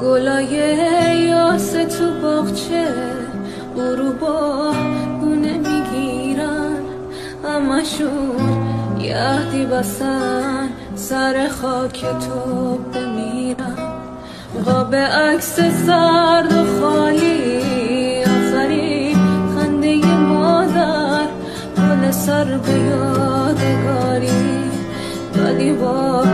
گلای یاس تو باغچه غروبا گونه می‌گیرن. همشون یهدی بسن سر خاک تو بمیرن. قاب عکس سرد و خالی آخری خنده مادر گل سر به یادگاری. ولی با